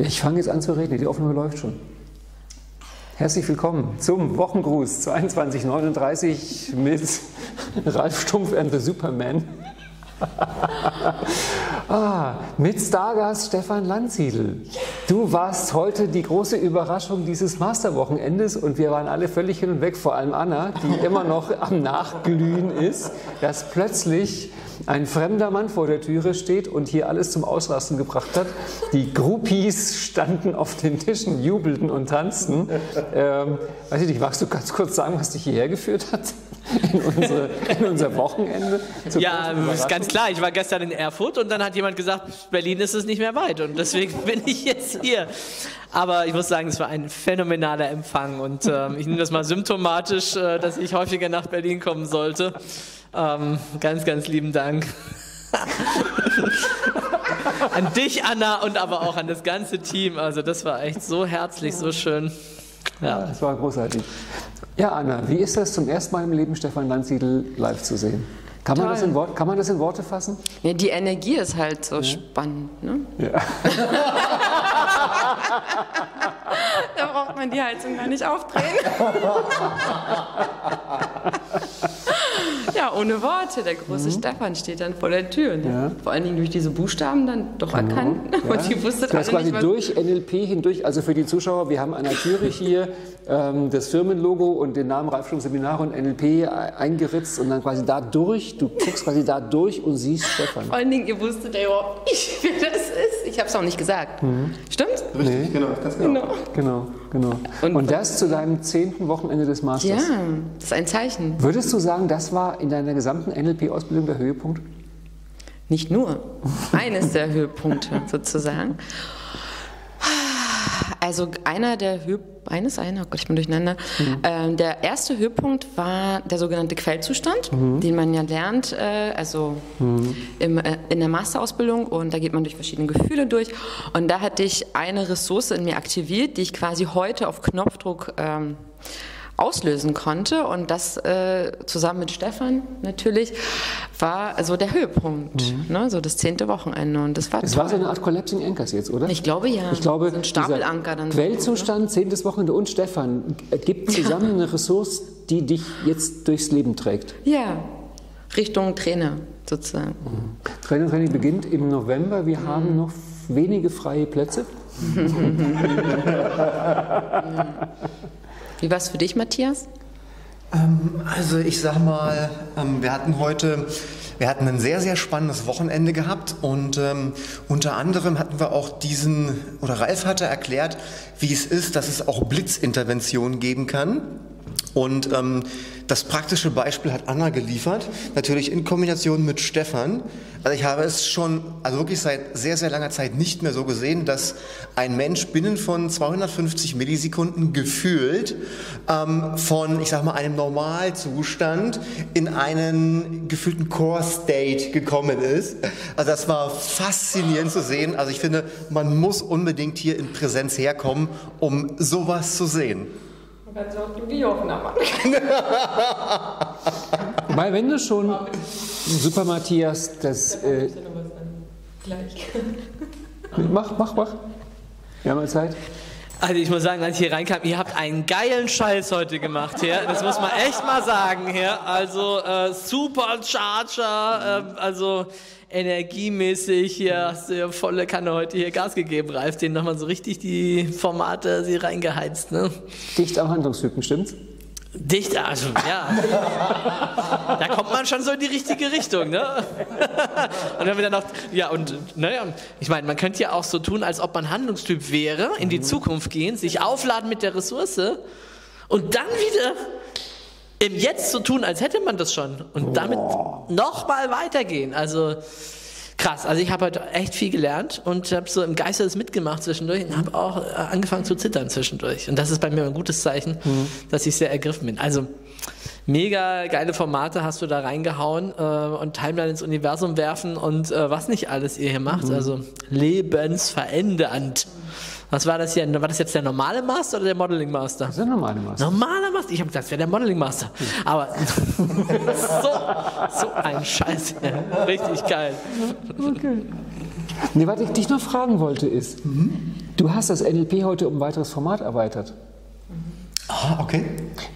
Ich fange jetzt an zu reden, die Aufnahme läuft schon. Herzlich willkommen zum Wochengruß 2239 mit Ralf Stumpf and the Superman. Ah, mit Stargast Stefan Landsiedel. Du warst heute die große Überraschung dieses Masterwochenendes und wir waren alle völlig hin und weg, vor allem Anna, die immer noch am Nachglühen ist, dass plötzlich ein fremder Mann vor der Türe steht und hier alles zum Ausrasten gebracht hat. Die Groupies standen auf den Tischen, jubelten und tanzten. Ähm, weiß ich nicht, magst du ganz kurz sagen, was dich hierher geführt hat? In, unsere, in unser Wochenende? Ja, ist ganz klar. Ich war gestern in Erfurt und dann hat jemand gesagt, Berlin ist es nicht mehr weit und deswegen bin ich jetzt hier. Aber ich muss sagen, es war ein phänomenaler Empfang und äh, ich nehme das mal symptomatisch, äh, dass ich häufiger nach Berlin kommen sollte. Ähm, ganz, ganz lieben Dank. an dich, Anna, und aber auch an das ganze Team. Also das war echt so herzlich, so schön. Ja, das war großartig. Ja, Anna, wie ist das zum ersten Mal im Leben, Stefan Landsiedel live zu sehen? Kann man, das in Wort, kann man das in Worte fassen? Ja, die Energie ist halt so ja. spannend. Ne? Ja. da braucht man die Heizung gar nicht aufdrehen. ja, ohne Worte. Der große mhm. Stefan steht dann vor der Tür. Ne? Ja. Vor allen Dingen durch diese Buchstaben dann doch genau. erkannt. Ja. Und die wusste das quasi nicht, durch NLP hindurch, also für die Zuschauer, wir haben an der Türe hier ähm, das Firmenlogo und den Namen Ralf Seminare und NLP eingeritzt und dann quasi da durch, du guckst quasi da durch und siehst Stefan. Vor allen Dingen, ihr wusstet ja überhaupt nicht, wer das ist. Ich habe es auch nicht gesagt. Mhm. Stimmt? Richtig, nee. genau, ganz genau. Genau, genau. Genau. Und, und, das zu deinem zehnten Wochenende des Masters. Ja, das ist ein Zeichen. Würdest du sagen, das war in deiner gesamten NLP-Ausbildung der Höhepunkt? Nicht nur. Eines der Höhepunkte sozusagen. Also einer der Höhepunkte eines, einer, oh Gott, ich bin durcheinander. Mhm. Ähm, der erste Höhepunkt war der sogenannte Quellzustand, mhm. den man ja lernt, äh, also mhm. im, äh, in der Masterausbildung und da geht man durch verschiedene Gefühle durch und da hatte ich eine Ressource in mir aktiviert, die ich quasi heute auf Knopfdruck ähm, auslösen konnte. Und das äh, zusammen mit Stefan natürlich war also der Höhepunkt, mhm. ne? so das zehnte Wochenende. Und das war Es war so eine Art Collapsing Anchors jetzt, oder? Ich glaube ja. Ich glaube, so ein Stapelanker dann. Quellzustand, ne? zehntes Wochenende und Stefan gibt zusammen eine Ressource, die dich jetzt durchs Leben trägt. Ja, Richtung Trainer sozusagen. Mhm. Trainertraining beginnt im November. Wir mhm. haben noch wenige freie Plätze. Wie war es für dich, Matthias? Ähm, also ich sag mal, ähm, wir hatten heute, wir hatten ein sehr, sehr spannendes Wochenende gehabt und ähm, unter anderem hatten wir auch diesen, oder Ralf hatte erklärt, wie es ist, dass es auch Blitzinterventionen geben kann. Und ähm, das praktische Beispiel hat Anna geliefert, natürlich in Kombination mit Stefan. Also ich habe es schon, also wirklich seit sehr, sehr langer Zeit nicht mehr so gesehen, dass ein Mensch binnen von 250 Millisekunden gefühlt ähm, von, ich sag mal, einem Normalzustand in einen gefühlten Core-State gekommen ist. Also das war faszinierend zu sehen. Also ich finde, man muss unbedingt hier in Präsenz herkommen, um sowas zu sehen. Es auch die Jochner machen. Weil wenn du schon, Super Matthias, das... Äh, Gleich. mach, mach, mach. Wir haben mal Zeit. Also ich muss sagen, als ich hier reinkam, ihr habt einen geilen Scheiß heute gemacht hier. Das muss man echt mal sagen hier. Also äh, Supercharger, äh, also energiemäßig hier hast du ja volle Kanne heute hier Gas gegeben, Ralf. Den nochmal so richtig die Formate sie reingeheizt. Ne? Dicht am Handlungsstücken, stimmt's? Dicht, also ja. da kommt man schon so in die richtige Richtung, ne? und wenn wir dann noch, ja, und naja, ich meine, man könnte ja auch so tun, als ob man Handlungstyp wäre, in die mhm. Zukunft gehen, sich aufladen mit der Ressource und dann wieder im Jetzt zu tun, als hätte man das schon und damit nochmal weitergehen. Also krass. Also ich habe heute echt viel gelernt und habe so im Geiste das mitgemacht zwischendurch und habe auch äh, angefangen zu zittern zwischendurch. Und das ist bei mir ein gutes Zeichen, mhm. dass ich sehr ergriffen bin. Also mega geile Formate hast du da reingehauen äh, und Timeline ins Universum werfen und äh, was nicht alles ihr hier macht. Mhm. Also lebensverändernd. Was war das hier? War das jetzt der normale Master oder der Modeling Master? Das ist der normale Master. Normaler Master? Ich habe gesagt, das wäre der Modeling Master. Aber so, so ein Scheiß. Richtig geil. Okay. Nee, was ich dich noch fragen wollte ist, du hast das NLP heute um ein weiteres Format erweitert. Ah, okay.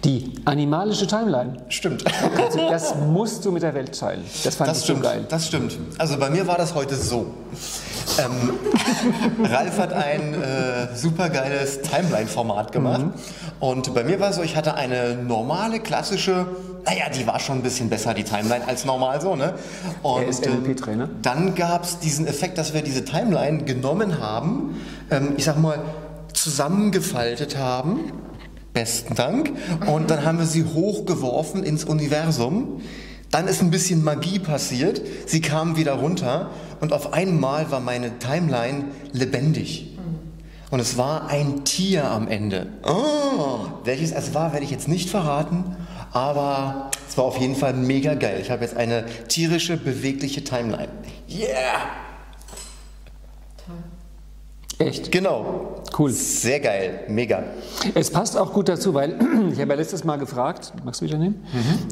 Die animalische Timeline. Stimmt. Also das musst du mit der Welt teilen. Das fand Das ich so stimmt, geil. das stimmt. Also bei mir war das heute so. Ähm, Ralf hat ein äh, super geiles Timeline-Format gemacht. Mhm. Und bei mir war es so, ich hatte eine normale, klassische, naja, die war schon ein bisschen besser, die Timeline, als normal so, ne? Und, Er ist NLP-Trainer. Dann gab es diesen Effekt, dass wir diese Timeline genommen haben, ähm, ich sag mal, zusammengefaltet haben. Besten Dank. Und dann haben wir sie hochgeworfen ins Universum. Dann ist ein bisschen Magie passiert. Sie kamen wieder runter und auf einmal war meine Timeline lebendig. Und es war ein Tier am Ende. Oh, welches es war, werde ich jetzt nicht verraten, aber es war auf jeden Fall mega geil. Ich habe jetzt eine tierische, bewegliche Timeline. Yeah! Echt. Genau. Cool. Sehr geil. Mega. Es passt auch gut dazu, weil ich habe ja letztes Mal gefragt, magst du wieder nehmen,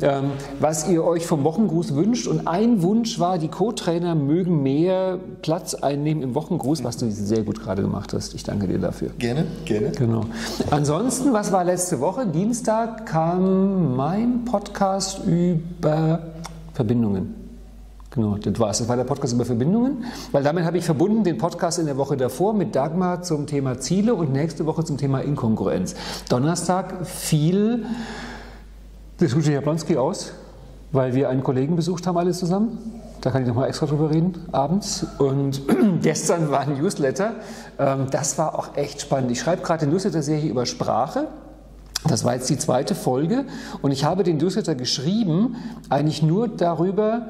ähm, was ihr euch vom Wochengruß wünscht. Und ein Wunsch war, die Co-Trainer mögen mehr Platz einnehmen im Wochengruß, was du sehr gut gerade gemacht hast. Ich danke dir dafür. Gerne, gerne. Genau. Ansonsten, was war letzte Woche? Dienstag kam mein Podcast über Verbindungen. Genau, das war's. Das war der Podcast über Verbindungen, weil damit habe ich verbunden den Podcast in der Woche davor mit Dagmar zum Thema Ziele und nächste Woche zum Thema Inkongruenz. Donnerstag fiel der Suche Jablonski aus, weil wir einen Kollegen besucht haben, alle zusammen. Da kann ich nochmal extra drüber reden, abends. Und gestern war ein Newsletter. Ähm, Das war auch echt spannend. Ich schreibe gerade eine Newsletter-Serie über Sprache. Das war jetzt die zweite Folge. Und ich habe den Newsletter geschrieben, eigentlich nur darüber,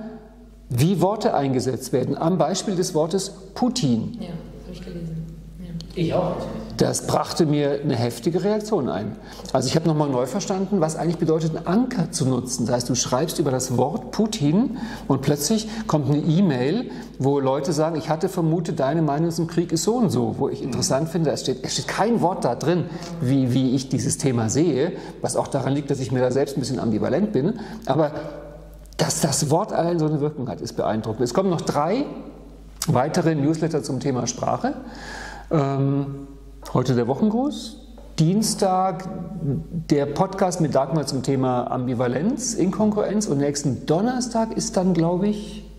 wie Worte eingesetzt werden. Am Beispiel des Wortes Putin. Ja, habe ich gelesen. Ja. Ich auch. Das brachte mir eine heftige Reaktion ein. Also ich habe nochmal neu verstanden, was eigentlich bedeutet, einen Anker zu nutzen. Das heißt, du schreibst über das Wort Putin und plötzlich kommt eine E-Mail, wo Leute sagen, ich hatte vermutet, deine Meinung zum Krieg ist so und so. Wo ich interessant finde, es steht, es steht kein Wort da drin, wie, wie ich dieses Thema sehe, was auch daran liegt, dass ich mir da selbst ein bisschen ambivalent bin. Aber dass das Wort allein so eine Wirkung hat, ist beeindruckend. Es kommen noch drei weitere Newsletter zum Thema Sprache. Ähm, heute der Wochengruß. Dienstag der Podcast mit Dagmar zum Thema Ambivalenz, Inkongruenz und nächsten Donnerstag ist dann, glaube ich,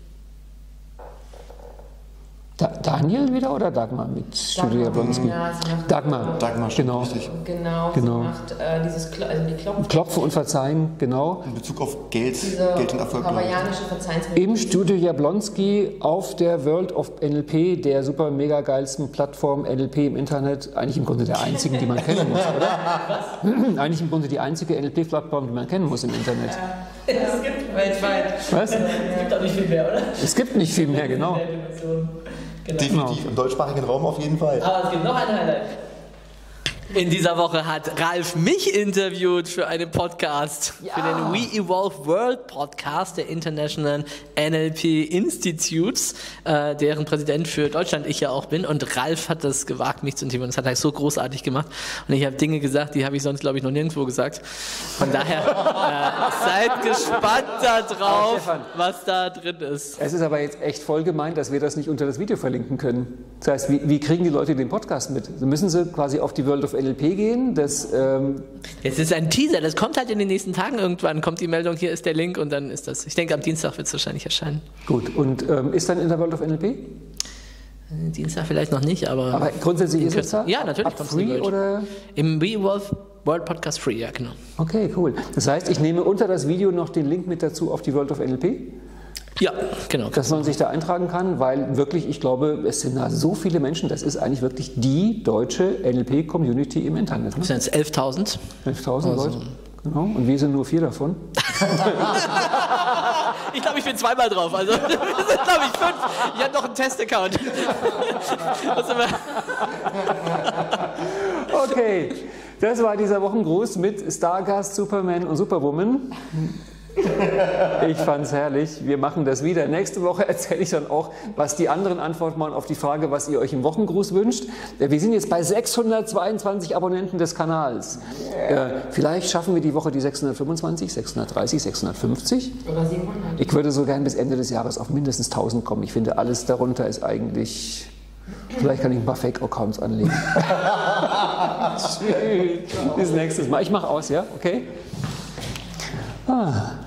Daniel wieder oder Dagmar mit Studio Jablonski? Ja, Dagmar. Dagmar, genau. richtig. Genau, Genau. sie macht äh, dieses Klo also die Klopf Klopfen und Verzeihen, genau. In Bezug auf Geld, diese Geld und Erfolg. Im Studio Jablonski auf der World of NLP, der super mega geilsten Plattform NLP im Internet, eigentlich im Grunde der einzigen, die man kennen muss, oder? eigentlich im Grunde die einzige NLP-Plattform, die man kennen muss im Internet. Es gibt weltweit. Was? Es gibt auch nicht viel mehr, oder? Es gibt nicht viel mehr, genau. Genau. Definitiv im deutschsprachigen Raum auf jeden Fall. Aber es gibt noch ein Highlight. In dieser Woche hat Ralf mich interviewt für einen Podcast, für den We Evolve World Podcast der International NLP Institutes, äh, deren Präsident für Deutschland ich ja auch bin. Und Ralf hat das gewagt, mich zu interviewen. Das hat er so großartig gemacht. Und ich habe Dinge gesagt, die habe ich sonst, glaube ich, noch nirgendwo gesagt. Von daher äh, seid gespannt darauf, was da drin ist. Es ist aber jetzt echt voll gemeint, dass wir das nicht unter das Video verlinken können. Das heißt, wie, wie kriegen die Leute den Podcast mit? Müssen sie quasi auf die World of NLP gehen, das ähm, Es ist ein Teaser, das kommt halt in den nächsten Tagen irgendwann, kommt die Meldung, hier ist der Link und dann ist das. Ich denke, am Dienstag wird es wahrscheinlich erscheinen. gut. Und ähm, ist dann in der World of NLP? Dienstag vielleicht noch nicht, aber, Aber grundsätzlich ist es da? Ja, natürlich Ab free oder? im WeWolf World Podcast Free, ja genau. Okay, cool. Das heißt, ich nehme unter das Video noch den Link mit dazu auf die World of NLP, Ja, genau. dass man sich da eintragen kann, weil wirklich, ich glaube, es sind da so viele Menschen, das ist eigentlich wirklich die deutsche NLP-Community im Internet. Ne? Das sind jetzt 11.000. 11.000 Leute. Genau. Und wir sind nur vier davon. Ich glaube, ich bin zweimal drauf. Also, wir sind, glaube ich, fünf. Ich habe noch einen Test-Account. Okay, das war dieser Wochengruß mit Stargast, Superman und Superwoman. Ich fand's herrlich. Wir machen das wieder. Nächste Woche erzähle ich dann auch, was die anderen Antworten machen auf die Frage, was ihr euch im Wochengruß wünscht. Äh, Wir sind jetzt bei 622 Abonnenten des Kanals. Äh, vielleicht schaffen wir die Woche die 625, 630, 650. Oder 700. Ich würde so gern bis Ende des Jahres auf mindestens 1000 kommen. Ich finde, alles darunter ist eigentlich. Vielleicht kann ich ein paar Fake-Accounts anlegen. Tschüss. Bis nächstes Mal. Ich mache aus, ja? Okay? Ah.